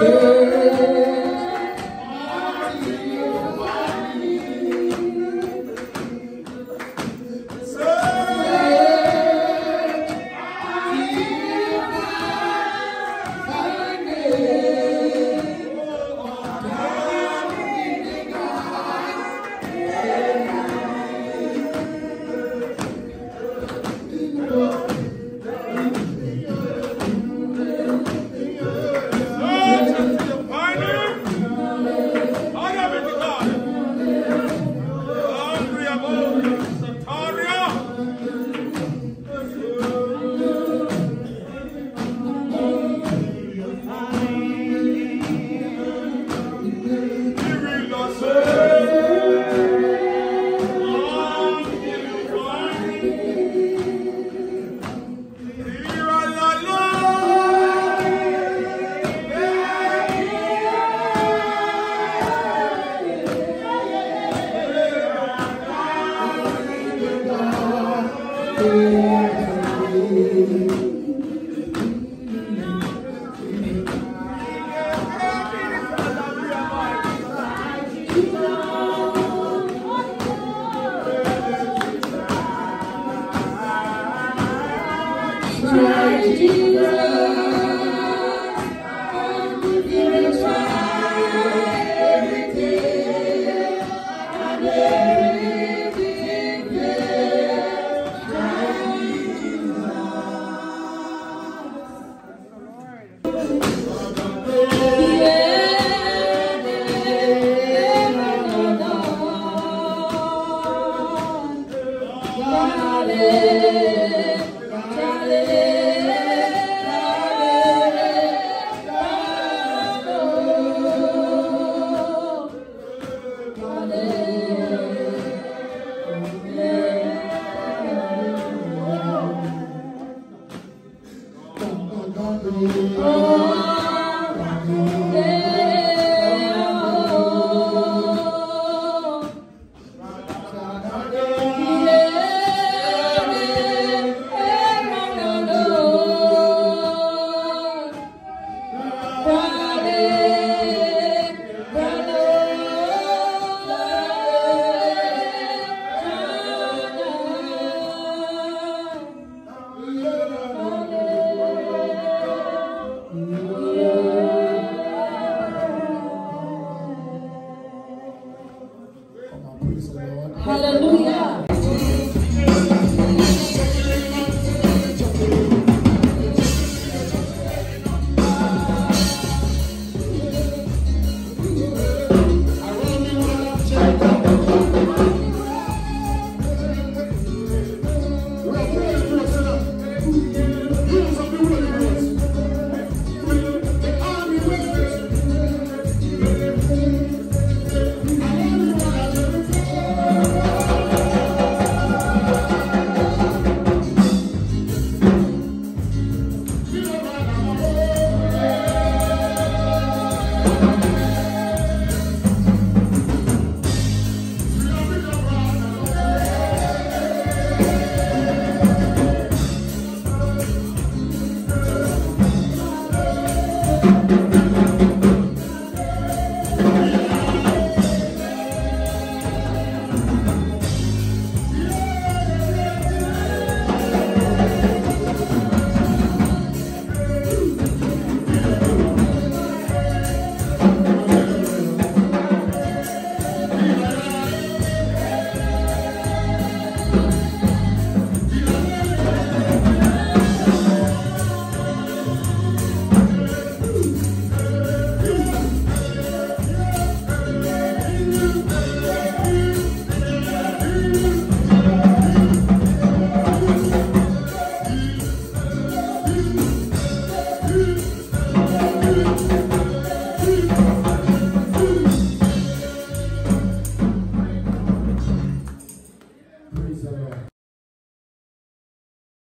say Hallelujah.